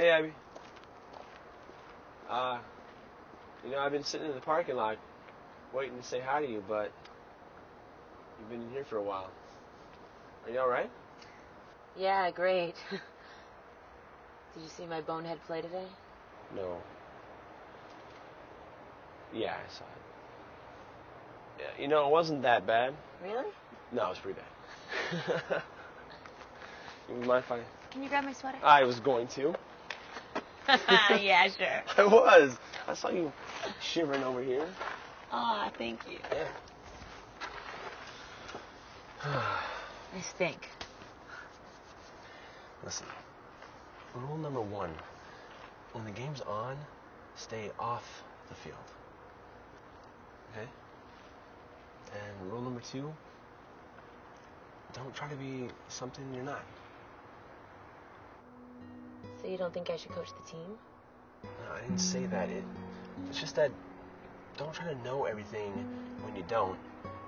Hey, Abby. Uh, you know, I've been sitting in the parking lot waiting to say hi to you, but you've been in here for a while. Are you alright? Yeah, great. Did you see my bonehead play today? No. Yeah, I saw it. Yeah, you know, it wasn't that bad. Really? No, it was pretty bad. you mind if I... Can you grab my sweater? I was going to. yeah, sure. I was. I saw you shivering over here. Aw, thank you. Yeah. I stink. Listen, rule number one when the game's on, stay off the field. Okay? And rule number two don't try to be something you're not. So you don't think I should coach the team? No, I didn't say that. It, it's just that don't try to know everything when you don't.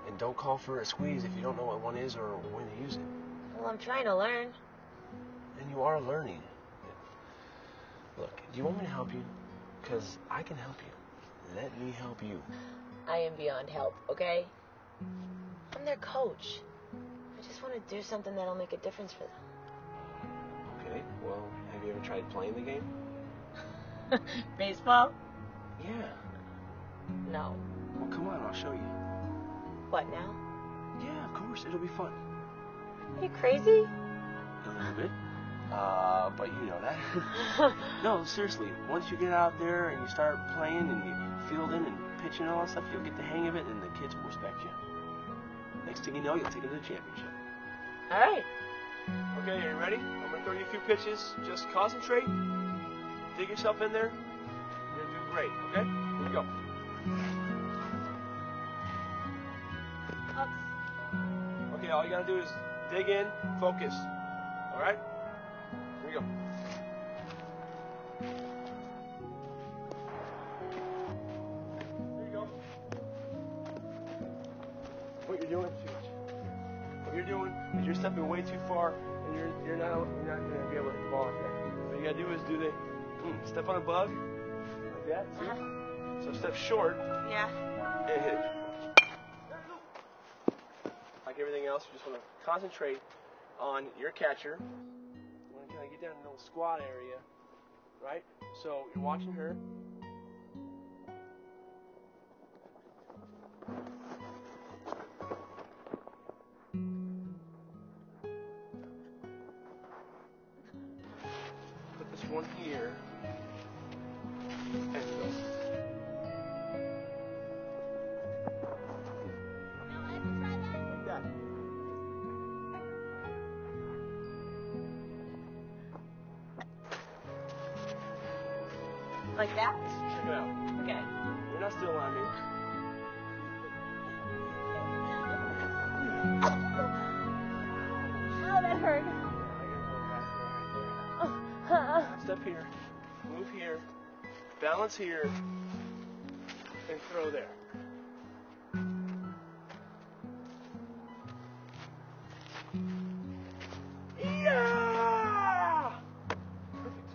And don't call for a squeeze if you don't know what one is or when to use it. Well, I'm trying to learn. And you are learning. Look, do you want me to help you? Because I can help you. Let me help you. I am beyond help, okay? I'm their coach. I just want to do something that'll make a difference for them. Okay, well, have you ever tried playing the game? Baseball? Yeah. No. Well, come on, I'll show you. What now? Yeah, of course, it'll be fun. Are you crazy? A little bit. Uh, but you know that. no, seriously, once you get out there and you start playing and you fielding and pitching and all that stuff, you'll get the hang of it and the kids will respect you. Next thing you know, you'll take them to the championship. All right. Okay, are you ready? I'm gonna throw you a few pitches. Just concentrate. Dig yourself in there. You're gonna do great, okay? Here we go. Okay, all you gotta do is dig in, focus. Alright? Here we go. Here you go. What you're doing too much. What you're doing is you're stepping way too far and you're you're not you're not gonna be able to hit the ball like that. What you gotta do is do the mm, step on a bug like that. See? So step short Yeah. and hit it. Like everything else, you just want to concentrate on your catcher. You want to kind of get down in the little squat area, right? So you're watching her. One here. And go. Like that. Like that? Check it out. Okay. You're not still on me. Step here. Move here. Balance here. And throw there. Yeah! Perfect.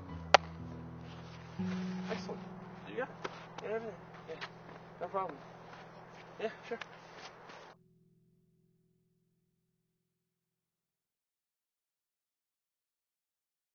Excellent. Got everything? Yeah. No problem. Yeah, sure.